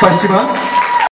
Спасибо.